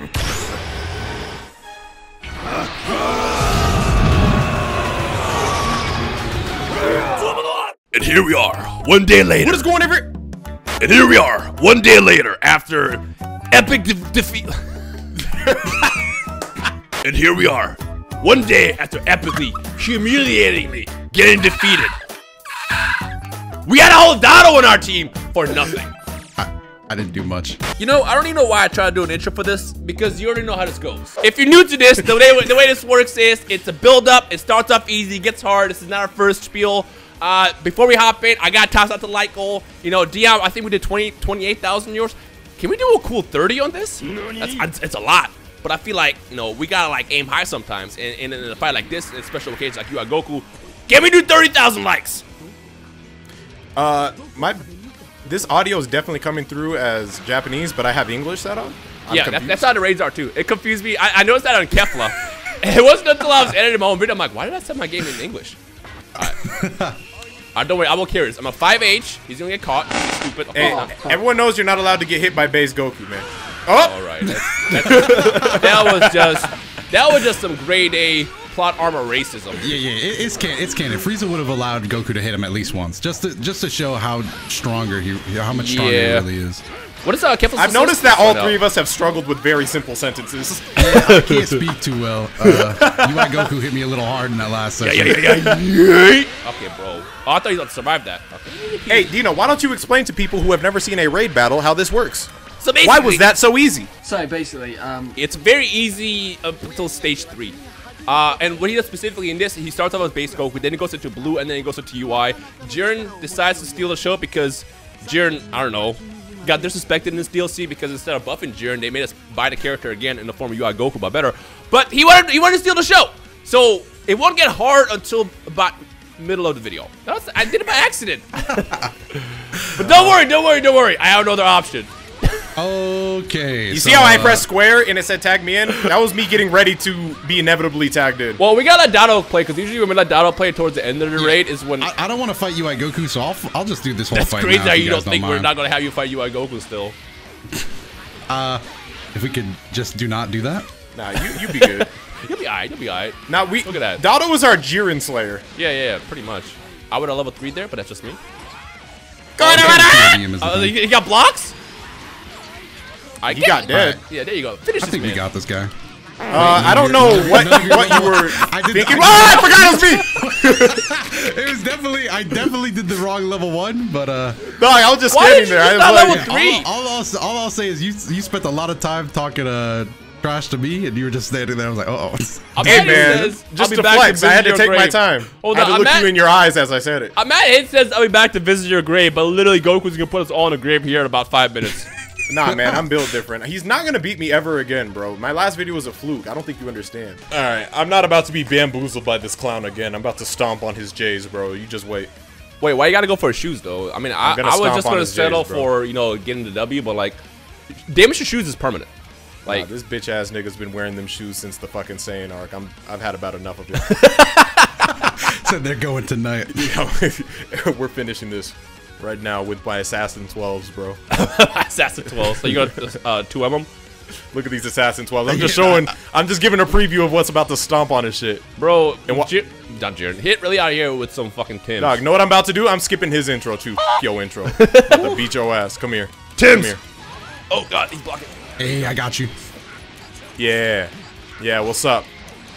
And here we are, one day later. What is going over? And here we are, one day later, after epic de- defeat. and here we are, one day after epically, humiliatingly getting defeated. We had a whole Dotto on our team for nothing. I, I didn't do much. You know, I don't even know why I tried to do an intro for this because you already know how this goes. If you're new to this, the way the way this works is it's a build up. It starts off easy, gets hard. This is not our first spiel. Uh, before we hop in, I got tossed out the light goal. You know, Dion, I think we did 20, 28,000 euros. Can we do a cool 30 on this? That's, it's a lot. But I feel like, you know, we gotta like aim high sometimes. And, and in a fight like this, in special occasions like you at Goku, can we do 30,000 likes? Uh, my this audio is definitely coming through as Japanese, but I have English set up. I'm yeah, that, that's how the raids are too. It confused me. I, I noticed that on Kefla. it wasn't until I was editing my own video. I'm like, why did I set my game in English? Alright. Don't worry. I will carry this. I'm a 5H. He's gonna get caught. Stupid. Hey, Oh, everyone knows you're not allowed to get hit by base Goku, man. Oh, All right. That's, that's, that was just that was just some grade A plot armor racism. Yeah, yeah, it, it's can it's canon. Frieza would have allowed Goku to hit him at least once, just to just to show how stronger he, how much stronger Yeah. he really is. What is uh, Kefla's I've noticed that all three of us have struggled with very simple sentences. I can't speak too well. Uh, UI Goku hit me a little hard in that last session. Yeah, yeah, yeah, yeah. Okay, bro. Oh, I thought you would about to survive that. Okay. hey, Dino, why don't you explain to people who have never seen a raid battle how this works? So basically, Why was that so easy? So basically, um, It's very easy up until stage three. Uh, and what he does specifically in this, he starts off as base Goku, then he goes into blue, and then he goes into UI. Jiren decides to steal the show because Jiren, I don't know, got disrespected in this DLC because instead of buffing Jiren, they made us buy the character again in the form of UI Goku, but better. But he wanted he wanted to steal the show, so it won't get hard until about middle of the video. Was, I did it by accident. but don't worry, don't worry, don't worry. I have another option. Okay. You so, see how I uh, pressed square and it said tag me in? That was me getting ready to be inevitably tagged in. Well, we got a Dotto play because usually when we let Dotto play towards the end of the raid is when I, I don't want to fight UI Goku, so I'll, I'll just do this whole That's fight crazy now. how you, you don't guys think we're not gonna have you fight UI Goku still. uh, If we could just do not do that. Nah, you you'd be good. You'll be alright. You'll be alright. Now we Look at that. Dotto was our Jiren Slayer. Yeah, yeah, yeah, pretty much. I would have level three there, but that's just me. Medium is the Uh, thing. you, you got blocks? I He got dead. Yeah, there you go. Finish I this think we got this guy. Uh, I don't know what what you were I did. thinking. I, Ah, I forgot it was me. it was definitely. I definitely did the wrong level one, but uh. No, I was just Why standing did you there. I just was not like, level three? All, all, I'll, all I'll say is you you spent a lot of time talking uh trash to me, and you were just standing there. I was like, oh. I'm Hey man, says, just I'll be to back flex, I had to take your my time. Hold I had to look mad- you in your eyes as I said it. I'm mad it says I'll be back to visit your grave, but literally Goku's gonna put us all in a grave here in about five minutes. Nah, man, I'm built different. He's not gonna beat me ever again, bro. My last video was a fluke. I don't think you understand. All right, I'm not about to be bamboozled by this clown again. I'm about to stomp on his J's, bro. You just wait. Wait, why you gotta go for shoes though? I mean, I, I was just gonna his J's, settle for you know getting the W, but like damage to shoes is permanent. Nah, Like this bitch ass nigga's been wearing them shoes since the fucking Saiyan arc. I'm I've had about enough of it. Said they're going tonight. Yeah, We're finishing this right now with my Assassin 12s, bro. Assassin 12s. So you got uh, two of them, Look at these Assassin 12s. I'm just showing. I'm just giving a preview of what's about to stomp on his shit. bro. And what- J- not Jared. Hit really out of here with some fucking Tim. Dog, know what I'm about to do? I'm skipping his intro too. F- Yo intro. about to beat your ass. Come here. Come Tim's. here. Oh god, he's blocking. Hey, I got you. Yeah. Yeah, what's up?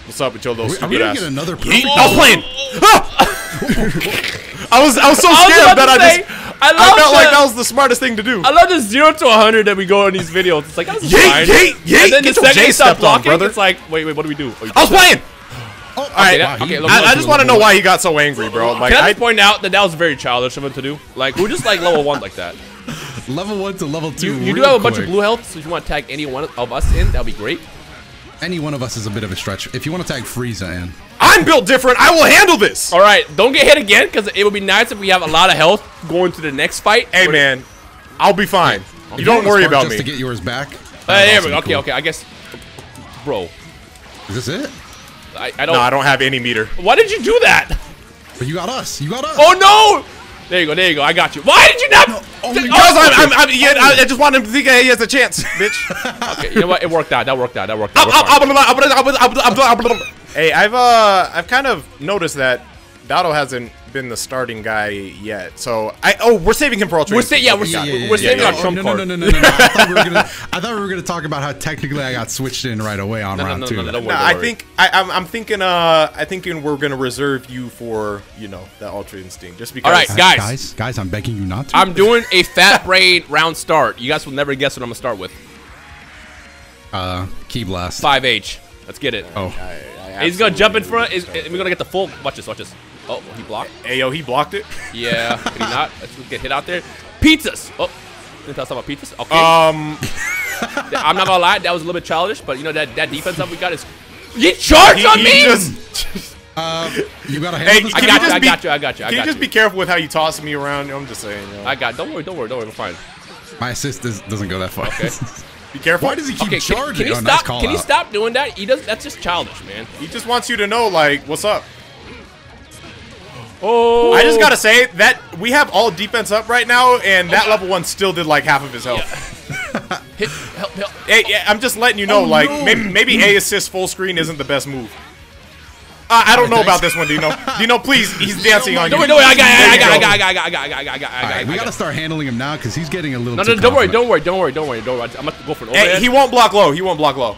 What's up with your little Are we stupid gonna ass? get another perfect? I was playing. I was I was so I was scared that I say, just I I love felt like that was the smartest thing to do. I love the zero to 100 that we go in these videos. It's like, that's Yeet, fine. yeet, yeet. And then Get the second J you stop stepped on, blocking, brother. it's like, wait, wait, what do we do? Oh, I was just- playing. Oh, Okay, wow, that- okay, look, I, look, I just want to know why he got so angry, bro. Like Can I I point out that that was very childish of him to do? Like, we're just like level one like that. level one to level two. You, you do real have a bunch of blue health, so if you want to tag any one of us in, that'd be great. Any one of us is a bit of a stretch. If you want to tag Frieza in, I'm built different. I will handle this. All right, don't get hit again, because it would be nice if we have a lot of health going to the next fight. Hey man, I'll be fine. You don't want worry spark about just me. to get yours back. Uh, there we go. Okay, cool. okay. I guess, bro, Is this it? I, I don't. No, I don't have any meter. Why did you do that? But you got us. You got us. Oh no! There you go. There you go. I got you. Why did you not? oh Th- my Because I'm, I'm, I'm, yeah, I, I just want him to think he has a chance, bitch. Okay, you know what? It worked out. That worked out. That worked out. Hey, I've uh, I've kind of noticed that Dotto hasn't been the starting guy yet. So I, oh, we're saving him for Ultra. We're sa- yeah, we're got sa- it. we're saving yeah, our yeah. trump no, card. No, no, no, no, no. I thought we were gonna. I thought we were gonna talk about how technically I got switched in right away on No, no, round no, two. no, no, don't No, I think I, I'm, I'm thinking uh I thinking we're gonna reserve you for you know that Ultra Instinct just because. All right, guys. guys, guys, I'm begging you not to. I'm doing a fat brain round start. You guys will never guess what I'm gonna start with. uh, ki blast. 5H. Let's get it. Oh, He's gonna jump in front. Is we're gonna get the full. Watch this. Watch this. Oh, he blocked. Hey yo, he blocked it. Yeah. Did he not? Let's get hit out there. Pizzas. Oh. Didn't tell us about pizzas. Okay. Um, I'm not gonna lie. That was a little bit childish, but you know that that defense up we got is. You charge he, on he me. just. uh, you got a Hey, handle this? I got you you. just I be- got you. I got you. I Can you just you. be careful with how you toss me around? I'm just saying. You know. I got. Don't worry. Don't worry. Don't worry. We're fine. My assist is, doesn't go that far. Okay. be careful. Why does he keep Okay. Charging? can he oh, nice stop? call can you out. stop doing that? He does. That's just childish, man. He just wants you to know, like, what's up. Oh. I just gotta say that we have all defense up right now, and that level one still did like half of his health. hit. Help. Help. Hey, yeah, I'm just letting you know, Oh, like no. maybe maybe A assist full screen isn't the best move. Uh, I don't know about this one, Dino. Dino, please, he's dancing on you. Don't worry. Don't worry. I got. I got. I got. I got. I got. I got. I got. I got. All right, we gotta start handling him now because he's getting a little. No, no, don't worry, don't worry, don't worry, don't worry, don't worry. I'm gonna go for an Hey, overhead. he won't block low. He won't block low.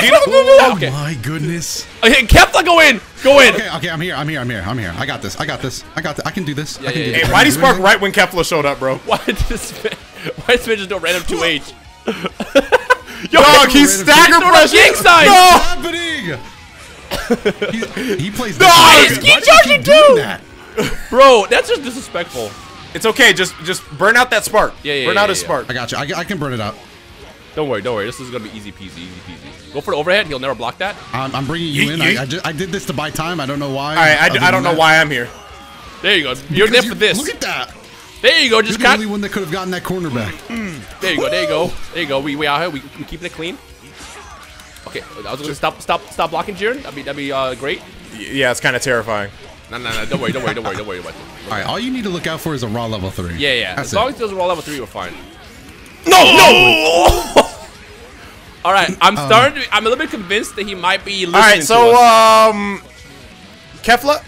Dino, Oh okay. my goodness. Okay, Kefla, go in, go in. Okay, okay, I'm here. I'm here. I'm here. I'm here. I got this. I got this. I got. This. I can do this. I can yeah, do yeah. this. Hey, why'd can he do spark right when Kefla showed up, bro? Why did this why did this man just do a random 2H? Yo, Dog, he's Random- stagger He's throwing pressure. gang signs. No! happening? he, he plays. No, Why he's does keep charging too! that? bro, that's just disrespectful. It's okay. Just just burn out that spark. Yeah, yeah, Burn yeah, out yeah, his yeah. spark. I got you. I, I can burn it out. Don't worry, don't worry. This is gonna be easy peasy, easy peasy. Go for the overhead. He'll never block that. I'm, I'm bringing you Yeet, in. yeet. I, I, just, I did this to buy time. I don't know why. All right, I, other d- I don't know that. why I'm here. There you go. You're there for you- this. Look at that. There you go. Just You're Just the only one that could have gotten that corner back. There you go. There you go. There you go. We we out here. We, we keeping it clean. Okay, I was gonna stop stop stop blocking Jiren. That'd be that'd be uh, great. Yeah, it's kind of terrifying. No no no. Don't worry. Don't worry. Don't worry. Don't worry about it. All right, all you need to look out for is a raw level three. Yeah yeah. That's as long it. as it doesn't roll level three, we're fine. No, no. All right, I'm starting. To, I'm a little bit convinced that he might be listening All right, to so us. um, Kefla.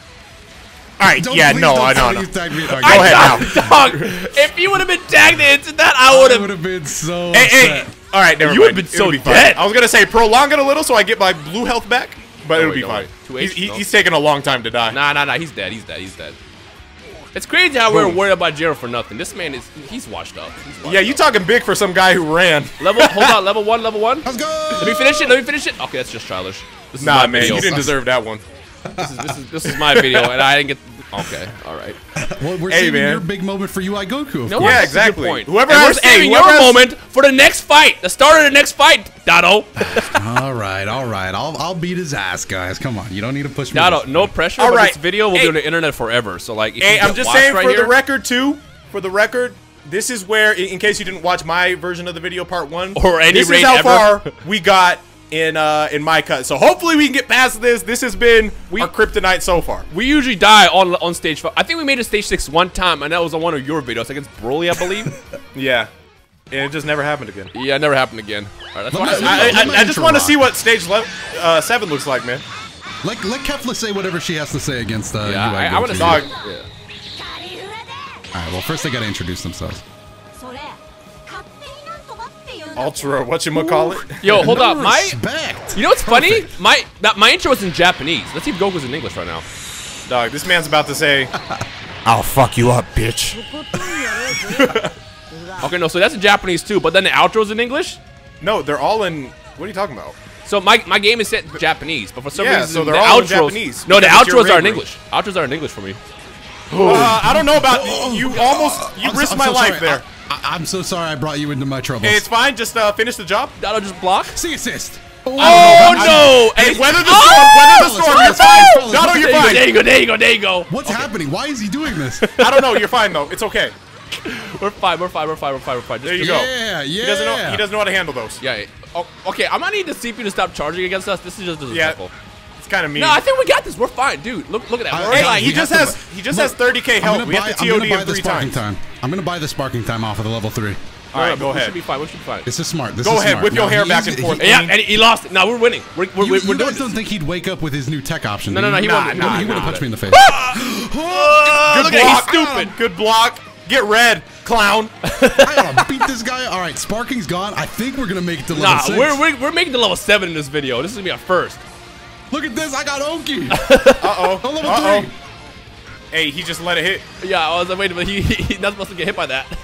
All right, Don't- yeah, please no, don't I tell know, me no. you tagged me. Go go ahead Dog, now. dog, if you would have been tagged into that, I I would would have. have been so. Hey, hey. All right, never You mind. would've been It'll so be fine. dead. I was gonna say prolong it a little so I get my blue health back, but it'll worry, be fine. worry. 2H, He's, no. he's taking a long time to die. Nah, nah, nah. He's dead. He's dead. He's dead. It's crazy how we're worried about Jiren for nothing. This man is he's washed up. He's washed Yeah, you up. talking big for some guy who ran. level. Hold on, level one, level one. Let's go. Let me finish it. Let me finish it. Okay, that's just childish. This is Nah, my man, video. you didn't deserve that one. This is, this is this is my video, and I didn't get. Okay, all right. Well, we're Hey, saving man. your big moment for UI Goku. Of No, course. Yeah, that's a exactly. point. Whoever and has- we're saving hey, your whoever has- moment for the next fight, the start of the next fight, Dotto. All right, all right. I'll I'll beat his ass, guys. Come on, you don't need to push me. Dotto, this- no pressure. All right, but right. This video will Hey. be on the internet forever. So like, if Hey, you I'm just saying right for here, the record too. For the record, this is where, in in case you didn't watch my version of the video, part one, Or any this is how ever. far we got in uh in my cut. So hopefully we can get past this. This has been We- our kryptonite so far. We usually die on on stage five. I think we made it stage six one time, and that was on one of your videos against Broly, I believe. Yeah, and it just never happened again. yeah, it never happened again. All right, that's Let why me- I, I, I, I just want to see what stage le- uh, seven looks like, man. Let let Kefla say whatever she has to say against uh, yeah, UI I, I want to talk. Yeah. All right, well, first they gotta introduce themselves. Ultra, what you call it? Yo, hold up, my. respect. You know what's funny? My that my intro was in Japanese. Let's see if Goku's in English right now. Dog, this man's about to say, "I'll fuck you up, bitch." Okay, no, so that's in Japanese too. But then the outro's in English. No, they're all in. What are you talking about? So my, my game is set in Japanese, but for some Yeah, reason so they're the all in. Japanese no, the because it's your outros are in rig English. Outros are in English for me. Uh, I don't know about you. Almost you I'm so- risked I'm my so life sorry. there. I, am so sorry I brought you into my trouble. Hey, it's fine. Just uh, finish the job. That'll just block. See assist. Oh I'm- no! Hey, weather the Oh! storm. Weather the storm. You're fine. fellas, Dotto, you're there, you go, there you go, there you go, there you go. What's happening? Why is he doing this? I don't know. You're fine though. It's okay. We're fine, we're fine, we're fine, we're fine, we're fine. Just, There you go. Yeah, yeah. He doesn't know. He doesn't know how to handle those. Yeah. yeah. Oh, okay, I'm gonna need the CPU to stop charging against us. This is just disrespectful. It's kind of mean. No, I think we got this. We're fine, dude. Look, look at that. I- We're Hey, like, he we just has he just Look, has 30k I'm health. We have buy, to I'm gonna TOD buy him the three sparking times. time. I'm gonna buy the sparking time off of the level three. All right, no, go we ahead. should be fine. We should be fine. This is smart. This Go is ahead, smart. whip your No, hair back is- and forth. he- yeah, and he lost it. Now we're winning. We're, we're, You, we're you doing guys this. don't think he'd wake up with his new tech option? No, no, no, he Nah, won't. nah, he nah, would have nah. punched me in the face. Uh, look Good at block. he's stupid. Good block. Get red, clown. I gotta beat this guy. All right, sparking's gone. I think we're gonna make it to level Nah, six. we're, we're, we're making the level 7 in this video. This is going to be our first. Look at this. I got Oki. Uh oh. On level Uh oh. three. Hey, he just let it hit. Yeah, I was like, wait a minute. He, he, he's not supposed to get hit by that.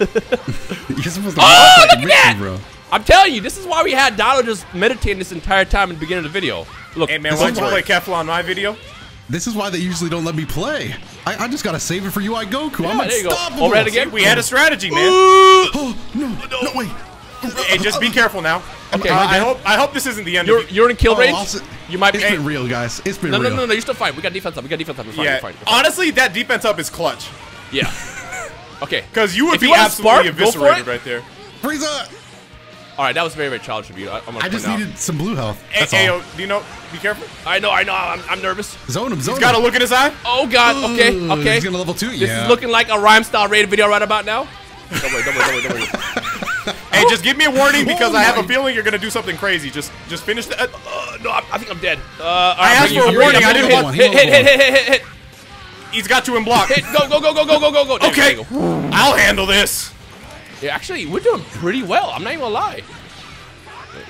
You're supposed to Oh, walk like look at that! bro. I'm telling you, this is why we had Donald just meditating this entire time in the beginning of the video. Look, Hey man, This why don't you why- play Kefla on my video? This is why they usually don't let me play. I, I just gotta save it for UI Goku. I'm Yeah, there you go. unstoppable. Overhead again? We had a strategy, man. Oh no, no wait. Hey, just be careful now. Okay. Uh, I I hope I hope this isn't the end You're, of it. you're in kill Oh, range. also- you might be. It's been real, guys. It's been no, no, real. no, no, you're still fine. We got defense up. We got defense up. We're fine. Yeah. We're fine. We're fine. Honestly, that defense up is clutch. Yeah. Okay. Because you would If be you absolutely spark, eviscerated right there. Frieza! All right, that was very, very childish of you. I, I'm gonna I just point out. needed some blue health. Hey, That's hey, all. yo, do you know? Be careful. I know, I know. I'm, I'm nervous. Zone him, zone He's got a look in his eye. Oh God. Okay. Ooh, Okay. He's gonna level two. This yeah. is looking like a Rhymestyle rated video right about now. Don't worry. Don't worry. Don't worry. Don't worry. Hey, just give me a warning because Oh I have a feeling you're gonna do something crazy. Just, just finish the. Uh, Uh, no, I, I think I'm dead. Uh, I asked for a warning, I didn't hit, want- hit, he hit, don't hit, hit, hit, hit, hit. he's got you in block. Hit. Go, go, go, go, go, go, go, go. Okay, go, there you go. I'll handle this. Yeah, actually, we're doing pretty well. I'm not even gonna lie.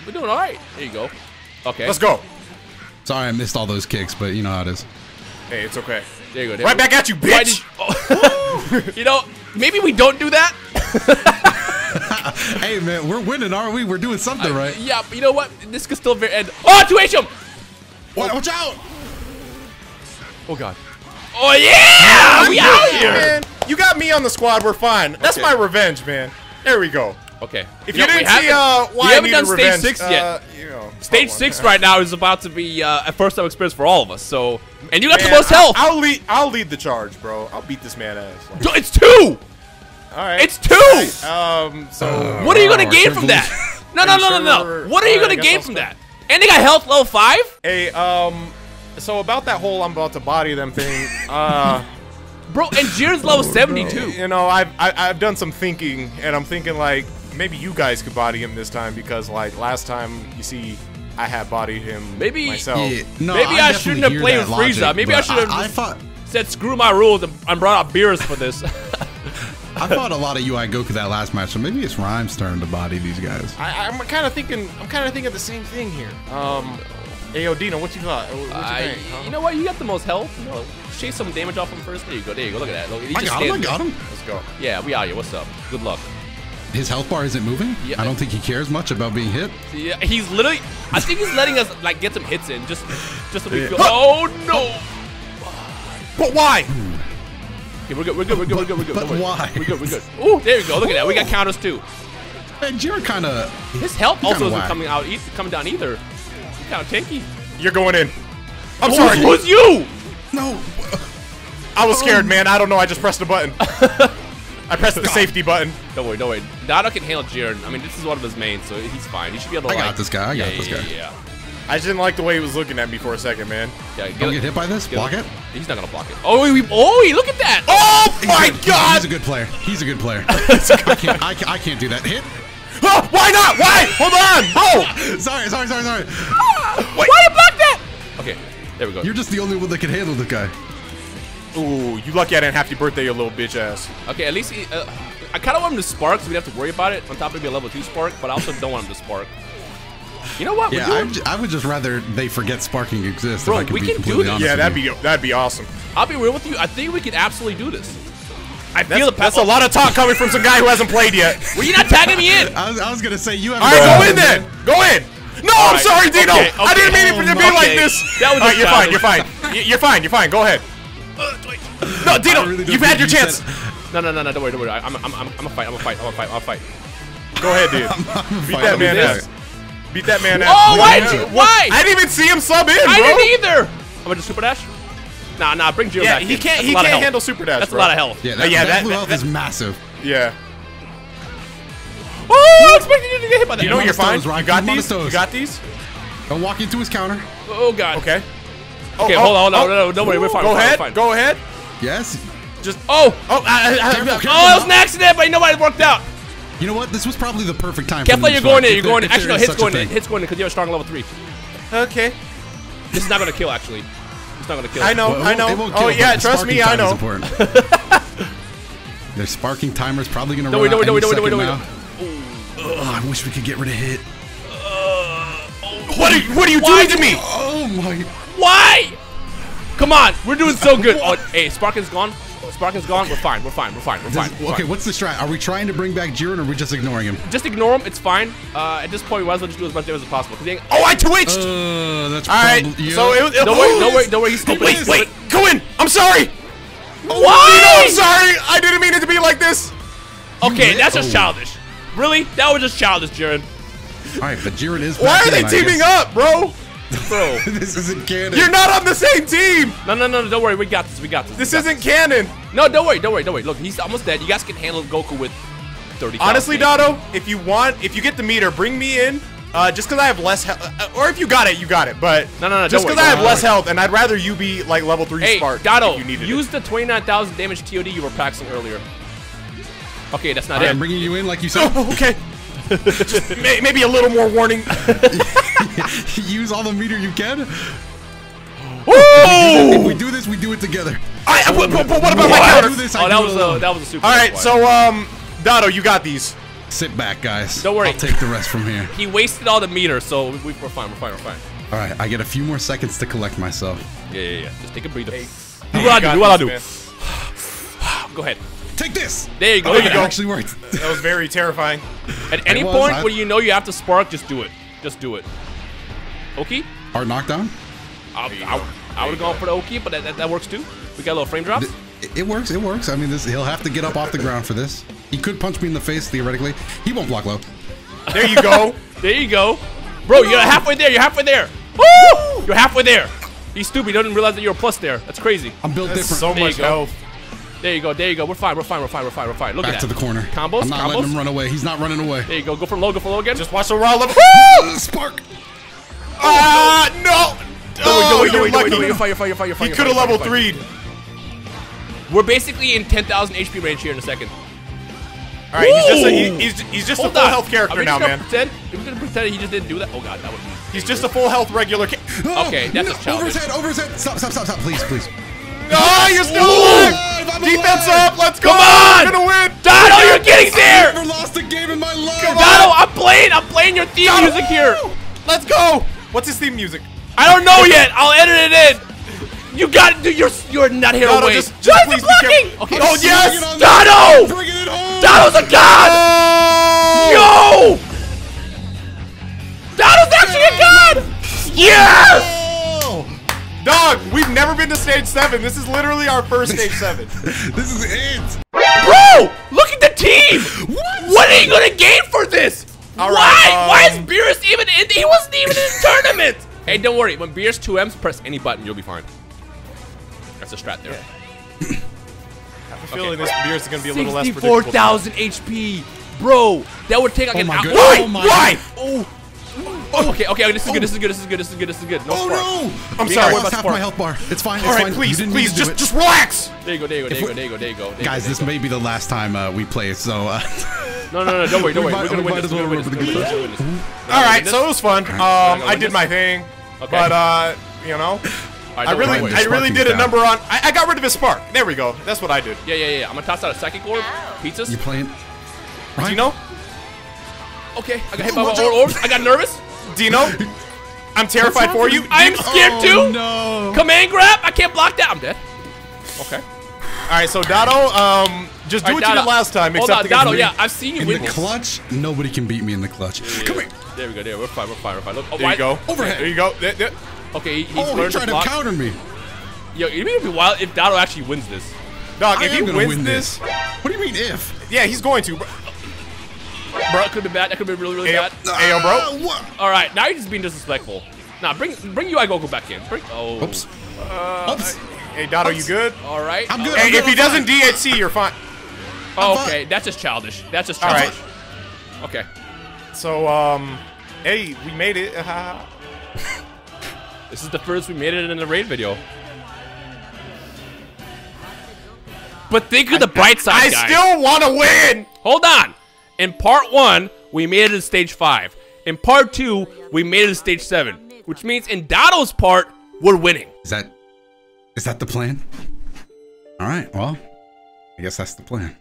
We're doing all right. There you go. Okay. Let's go. Sorry, I missed all those kicks, but you know how it is. Hey, it's okay. There you go. There Right we go. back at you, bitch. did- oh. you know, maybe we don't do that. Hey man, we're winning, aren't we? We're doing something right. Yeah, but you know what? This could still very end. Oh, 2H him! Watch out! Oh, God. Oh, yeah! We out here! Man, you got me on the squad. We're fine. That's Okay. my revenge, man. There we go. Okay. If know, you, we didn't see haven't- uh, why we haven't needed done revenge, stage six uh, yet. You know, Stage hold on. six right now is about to be uh, a first time experience for all of us. So, and you got Man, the most health. I'll, I'll lead. I'll lead the charge, bro. I'll beat this man ass. Like, it's two. All right. It's two. Um. So. what are you gonna gain from that? No, Are no, no, no, no. What are you gonna gain from that? And they got health level five. Hey. Um. So about that whole I'm about to body them thing. Uh. Bro, and Jiren's level 72. You know, I've I, I've done some thinking, and I'm thinking like maybe you guys could body him this time because like last time you see I had bodied him Maybe- myself. Yeah, no, Maybe I definitely shouldn't have played with Frieza. logic, Maybe I should have I, I just- fought. Said screw my rules and, and brought out beers for this. I fought a lot of UI Goku that last match, so maybe it's Rhyme's turn to body these guys. I, I'm kind of thinking. I'm kind of thinking the same thing here. Um. Ayo, Dino, what you thought? What you I, think? huh? you know what? You got the most health. You know, chase some damage off him first. There you go. There you go. Look at that. Look, he I just got him. I got him. Let's go. Yeah, we out here. What's up? Good luck. His health bar isn't moving. Yeah. I don't think he cares much about being hit. Yeah, he's literally. I think he's letting us like get some hits in, just, just so we feel. Oh no! But why? Okay, we're good. We're good. We're good. We're good. We're good. But Don't why? We're good. We're good. Ooh, there you go. Look at that. We got counters too. Man, Jiren kind of. His health also isn't whack. coming out, e- coming down either. He's kind of tanky. You're going in. I'm Who's- sorry. Who's you? No. I was scared, man. I don't know. I just pressed a button. I pressed the safety button. Don't worry. Don't worry. Nado can handle Jiren. I mean, this is one of his mains, so he's fine. He should be able to. I got this guy, I got yeah, this yeah, guy. Yeah. yeah. I just didn't like the way he was looking at me for a second, man. yeah. Don't get hit by this. Block it. He's not gonna block it. Oh, we, oh, look at that! Oh He's my good. god! He's a good player. He's a good player. I can't. I, can't- I can't do that. Hit. Oh, why not? Why? Hold on, bro. Sorry. Sorry. Sorry. Sorry. Why you block that? Okay, there we go. You're just the only one that can handle the guy. Ooh, you lucky I didn't have to birthday your little bitch ass. Okay, at least he, uh, I kind of want him to spark, so we don't have to worry about it. On top of being a level two spark, but I also don't want him to spark. You know what? Yeah, We're I, doing, j- I would just rather they forget sparking exists. Bro, if I can we be can do completely this. Yeah, that'd be that'd be awesome. I'll be real with you. I think we can absolutely do this. I That's, feel the that's a lot of talk coming from some guy who hasn't played yet. Were you not tagging me in? I was, I was gonna say you have. All right, go in then. Go in. No, I'm right, sorry, Dino. okay, I didn't mean it to be okay. like this. That was All right, you're fine. You're fine. You're fine. You're fine. Go ahead. Uh, no, Dino, really you've had your you chance. said- No, no, no, no. Don't worry, don't worry. I'm, I'm, I'm, I'm a fight. I'm a fight. I'm a fight. I'm a fight. Go ahead, dude. Beat Fine, that I'll man do ass. this. Beat that man ass. Oh, why? Did you- Why? I didn't even see him sub in, bro. I didn't either. I'm gonna just super dash. Nah, nah. Bring Jiren Yeah, back. he in. can't. That's He a lot of can't handle super dash. That's bro. a lot of health. Yeah, that, yeah, that, that- blue that- health that- is massive. Yeah. Oh, I expected you to get hit by that. You know Come you're fine. Stones, You got these. You got these. Don't walk into his counter. Oh god. Okay. Okay, oh, hold on, hold on, oh. no, no, don't worry, we're oh, fine. Go we're ahead. fine. Go ahead. Yes. Just. Oh, Oh, I, I, I, Careful, I- careful. oh, it was an accident, but nobody worked out. You know what? This was probably the perfect time. Careful, for you're to going in. You're going in. Actually, no, there is hits going in. thing. Hits going in because you're a strong level three. Okay. This is not gonna kill. Actually, it's not gonna kill. I know. Well, I know. it won't oh yeah, trust me, I time is know. important. Their sparking timer is probably gonna Don't run worry, don't out worry, any don't worry, don't worry, second don't worry, now. Ugh, I wish we could get rid of hit. Uh, what are you, what are you Why doing to me? Oh my! Why? Come on, we're doing so good. Oh, hey, Sparkin's gone. Sparkin's gone. We're fine. We're fine. We're fine. We're fine. We're okay, fine. what's the strat? Are we trying to bring back Jiren or are we just ignoring him? Just ignore him. It's fine. Uh, at this point, we might as well just do as much damage as possible. he Oh, I twitched. Uh, that's All right. probably. So it. It, Don't worry. Don't worry. Don't worry. He's stupid. Wait, wait. Go in. I'm sorry. Why? No, I'm sorry. I didn't mean it to be like this. Okay, that's just oh. childish. Really? That was just childish, Jiren. All right, but Jiren is. Why are they in, I teaming up, bro? Bro. this isn't canon. You're not on the same team. No, no, no, no. Don't worry. We got this. We got this. This got isn't canon. No, don't worry. Don't worry. Don't worry. Look, he's almost dead. You guys can handle Goku with 30. Honestly, Dotto, if you want, if you get the meter, bring me in. Uh, just because I have less health, uh, or if you got it, you got it. But No, no, no, just because I have less worry. health, and I'd rather you be like level three Hey, Spark. Dotto, if you needed use it. the 29,000 damage TOD you were practicing earlier. Okay, that's not All right, it. I'm bringing you in, like you said. Oh, okay. Just may, maybe a little more warning. Use all the meter you can. Woo! If we do this, we do it together. I, I- but, but- but what about my If I counter? do this, oh, that was a that was a super. All right, so why. um, Dotto, you got these. Sit back, guys. Don't worry. I'll take the rest from here. he wasted all the meter, so we, we're fine. We're fine. We're fine. All right, I get a few more seconds to collect myself. Yeah, yeah, yeah. Just take a breather. Hey, do what I do. Do what I do. Go ahead. Take this. There you go. Oh, there you go. actually worked. That was very terrifying. At any was, point I- where you know you have to spark, just do it. Just do it. Oki? Art knockdown. I, you I, go. I would have gone for the Oki, but that, that, that works too. We got a little frame drops. It, it works. It works. I mean, this he'll have to get up off the ground for this. He could punch me in the face theoretically. He won't block low. There you go. There you go. Bro, you're halfway there. You're halfway there. Woo! You're halfway there. He's stupid. He doesn't realize that you're a plus there. That's crazy. I'm built That's different. so There you much go. health. There you go. There you go. We're fine. We're fine. We're fine. We're fine. We're fine. Look Back at to the corner. Combos, I'm not combos. letting him run away. He's not running away. There you go. Go for low. Go for low again. Just watch the raw level. Spark. Ah, no. Don't worry, Oh, don't worry, don't you're worry, don't lucky. You're fine, you're fine, you're fine, you're fine. He could have level you're three. We're basically in 10,000 HP range here in a second. All right, he's just a, he, he's, he's just a full on. health character now, man. Pretend? Are we gonna pretend he just didn't do that? Oh god, that would be. He's just a full health regular. Ca- Okay, that's no, a challenge. Over his head. Over his head. Stop. Stop. Stop. Stop. Please. Please. Ah, you're still alive. Defense alive. up. Let's go. Come on. We're gonna win. Dono, you're getting there! Never lost a game in my life. Dono, I'm playing, I'm playing your theme Dono, music here. Let's go. What's his theme music? I don't know yet. I'll edit it in. You got it, dude. You're you're not here Dono, away. just- just Why is please it be blocking? Okay. Oh, yes! Dono! down. Bringing it home. Dono's a god. Oh! Yo! Dono's actually a god. Yes! Oh, Dog, we've never been to stage seven. This is literally our first stage seven. this is it. Bro, look at the team. What? What are you gonna gain for this? All Why? right, Why is um, Beerus even in? He wasn't even in the tournament. Hey, don't worry. When Beerus 2Ms, press any button, you'll be fine. That's a strat there. I have a feeling this beer is gonna be a little less predictable. thousand HP, bro. That would take like Oh an hour. God. Why? Oh my Why? God. Oh. Okay, okay, this is good. This is good. This is good. This is good. This is good. No Oh spark. no. I'm I sorry. lost half my health bar. It's fine. It's All right, fine. please, You didn't please, need to do just just relax. There you go. There you go. There you go. There you go. There you go. There Guys, go, this there may be the last time uh, we play, so uh. No, no, no. Don't worry. Don't worry. We're gonna win might this. as We're well gonna win this. remember the good win this. We're gonna win this. All right, so it was fun. Um, I did my thing, but uh, you know, All right, I really. I really did a down. number on. I, I got rid of his spark. There we go. That's what I did. Yeah, yeah, yeah. I'm gonna toss out a psychic orb. Pizzas. you playing. Dino, Okay, I got hit by Oh, my watch or- out. orbs. I got nervous. Dino, I'm terrified for you. I am Dino- scared Oh, too. no. Command grab. I can't block that. I'm dead. Okay. All right, so Dotto, um, just do All what right, you did last time, Hold except on, against Dotto, yeah, I've seen you In win the clutch, nobody can beat me in the clutch. Come here. There we go. There, we're fine. We're fine. We're fine. Look, oh, There why- you go. Overhead. There you go. There- there- Okay, he, he's Oh, he learned to tried to block. counter me. Yo, it'd be wild if Dotto actually wins this. Dog, I if he wins win this, What do you mean if? yeah, he's going to. Bro. Bro, that could have been bad. That could have been really, really Ayo, bad. Ayo, bro. Ah. All right, now you're just being disrespectful. Nah, bring bring UI Goku back in. Bring, oh. Oops. Oops. Hey, Dotto, you good? All right. I'm good. Okay. I'm Hey, if he I'm doesn't fine. DHC, you're fine. Oh, okay, that's just childish. That's just childish. right. Okay. So, um, hey, we made it. This is the first we made it in a raid video. But think of the bright side, I guys. still want to win. Hold on. In part one, we made it to stage five. In part two, we made it to stage seven. Which means in Dotto's part, we're winning. Is that is that the plan? All right. Well, I guess that's the plan.